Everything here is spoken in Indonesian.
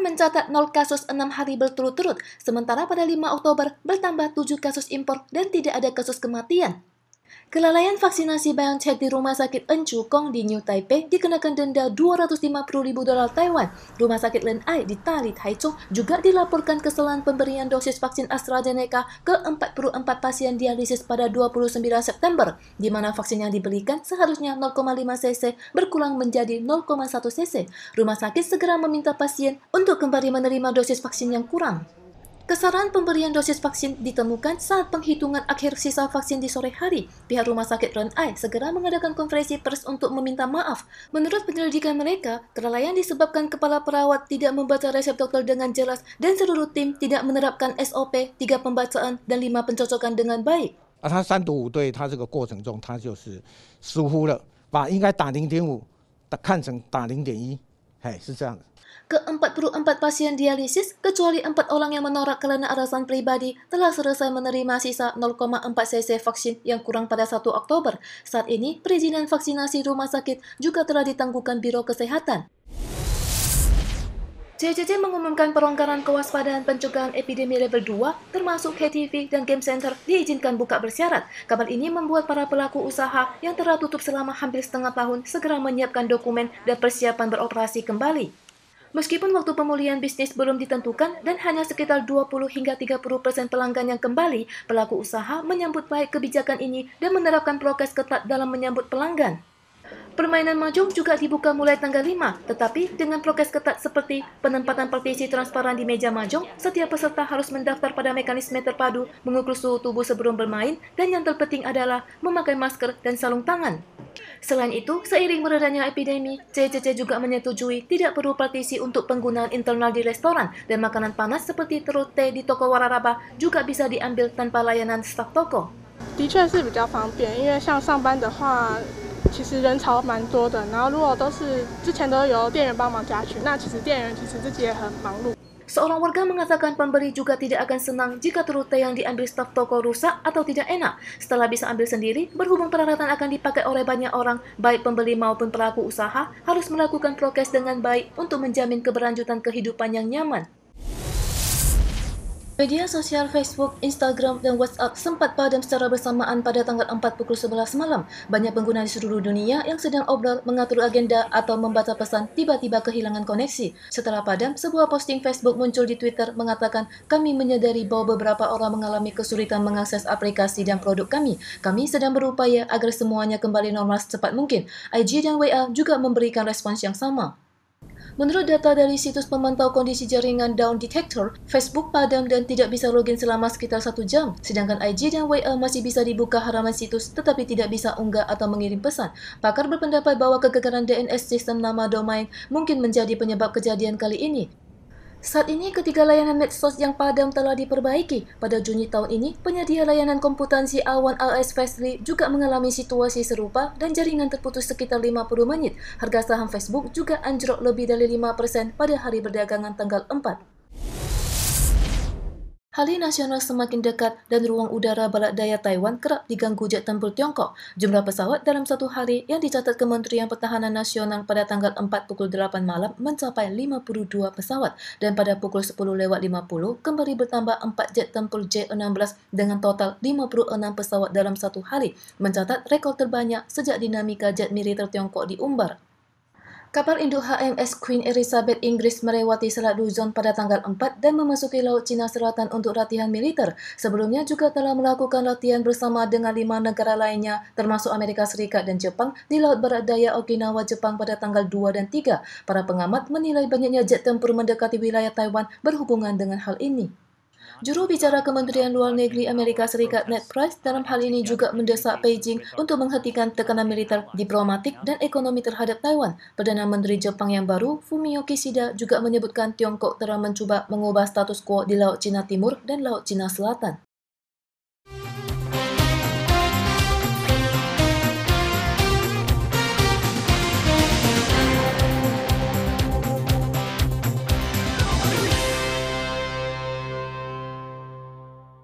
mencatat 0 kasus 6 hari berturut-turut, sementara pada 5 Oktober bertambah 7 kasus impor dan tidak ada kasus kematian. Kelalaian vaksinasi BioNTech di Rumah Sakit Enchu Kong di New Taipei dikenakan denda 250 ribu dolar Taiwan. Rumah Sakit Len Ai di Tali, Taichung juga dilaporkan kesalahan pemberian dosis vaksin AstraZeneca ke 44 pasien dialisis pada 29 September, di mana vaksin yang diberikan seharusnya 0,5 cc berkurang menjadi 0,1 cc. Rumah sakit segera meminta pasien untuk kembali menerima dosis vaksin yang kurang Kesalahan pemberian dosis vaksin ditemukan saat penghitungan akhir sisa vaksin di sore hari. Pihak Rumah Sakit Ren Ai segera mengadakan konferensi pers untuk meminta maaf. Menurut penyelidikan mereka, kelalaian disebabkan kepala perawat tidak membaca resep dokter dengan jelas dan seluruh tim tidak menerapkan SOP, tiga pembacaan dan lima pencocokan dengan baik. 啊，他三读五对，他这个过程中他就是疏忽了，把应该打零点五的看成打零点一，哎，是这样的。 ke-44 pasien dialisis, kecuali 4 orang yang menolak kerana alasan pribadi, telah selesai menerima sisa 0,4 cc vaksin yang kurang pada 1 Oktober. Saat ini, perizinan vaksinasi rumah sakit juga telah ditangguhkan Biro Kesehatan. CCC mengumumkan pelonggaran kewaspadaan pencegahan epidemi level 2, termasuk KTV dan game center diizinkan buka bersyarat. Kabar ini membuat para pelaku usaha yang telah tutup selama hampir setengah tahun segera menyiapkan dokumen dan persiapan beroperasi kembali. Meskipun waktu pemulihan bisnis belum ditentukan dan hanya sekitar 20 hingga 30 persen pelanggan yang kembali, pelaku usaha menyambut baik kebijakan ini dan menerapkan prokes ketat dalam menyambut pelanggan. Permainan mahjong juga dibuka mulai tanggal 5, tetapi dengan prokes ketat seperti penempatan partisi transparan di meja mahjong, setiap peserta harus mendaftar pada mekanisme terpadu, mengukur suhu tubuh sebelum bermain, dan yang terpenting adalah memakai masker dan sarung tangan. Selain itu, seiring meredanya epidemi, CCC juga menyetujui tidak perlu partisi untuk penggunaan internal di restoran dan makanan panas seperti terut teh di toko wararaba juga bisa diambil tanpa layanan staf toko. 的确是比较方便，因为像上班的话， 其实人潮蛮多的，然后如果都是之前都由店员帮忙加群，那其实店员其实自己也很忙碌。Seorang warga mengatakan pembeli juga tidak akan senang jika terute yang diambil staf toko rusak atau tidak enak. Setelah bisa ambil sendiri, berhubung peralatan akan dipakai oleh banyak orang, baik pembeli maupun pelaku usaha, harus melakukan prokes dengan baik untuk menjamin keberlanjutan kehidupan yang nyaman. Media sosial Facebook, Instagram, dan WhatsApp sempat padam secara bersamaan pada tanggal 4 pukul 11 malam. Banyak pengguna di seluruh dunia yang sedang obrol, mengatur agenda, atau membaca pesan tiba-tiba kehilangan koneksi. Setelah padam, sebuah posting Facebook muncul di Twitter mengatakan, kami menyadari bahwa beberapa orang mengalami kesulitan mengakses aplikasi dan produk kami. Kami sedang berupaya agar semuanya kembali normal secepat mungkin. IG dan WA juga memberikan respons yang sama. Menurut data dari situs pemantau kondisi jaringan Down Detector, Facebook padam dan tidak bisa login selama sekitar satu jam, sedangkan IG dan WA masih bisa dibuka halaman situs tetapi tidak bisa unggah atau mengirim pesan. Pakar berpendapat bahwa kegagalan DNS sistem nama domain mungkin menjadi penyebab kejadian kali ini. Saat ini ketiga layanan medsos yang padam telah diperbaiki. Pada Juni tahun ini, penyedia layanan komputansi awan AS Fastly juga mengalami situasi serupa dan jaringan terputus sekitar 50 menit. Harga saham Facebook juga anjlok lebih dari 5% pada hari perdagangan tanggal 4. Hari nasional semakin dekat dan ruang udara barat daya Taiwan kerap diganggu jet tempur Tiongkok. Jumlah pesawat dalam satu hari yang dicatat Kementerian Pertahanan Nasional pada tanggal 4 pukul 8 malam mencapai 52 pesawat dan pada pukul 10 lewat 50 kembali bertambah 4 jet tempur J-16 dengan total 56 pesawat dalam satu hari, mencatat rekor terbanyak sejak dinamika jet militer Tiongkok diumbar. Kapal induk HMS Queen Elizabeth Inggris melewati Selat Luzon pada tanggal 4 dan memasuki Laut Cina Selatan untuk latihan militer. Sebelumnya juga telah melakukan latihan bersama dengan lima negara lainnya termasuk Amerika Serikat dan Jepang di Laut Barat Daya Okinawa, Jepang pada tanggal 2 dan 3. Para pengamat menilai banyaknya jet tempur mendekati wilayah Taiwan berhubungan dengan hal ini. Juru bicara Kementerian Luar Negeri Amerika Serikat Ned Price dalam hal ini juga mendesak Beijing untuk menghentikan tekanan militer, diplomatik, dan ekonomi terhadap Taiwan. Perdana Menteri Jepang yang baru, Fumio Kishida, juga menyebutkan Tiongkok telah mencuba mengubah status quo di Laut Cina Timur dan Laut Cina Selatan.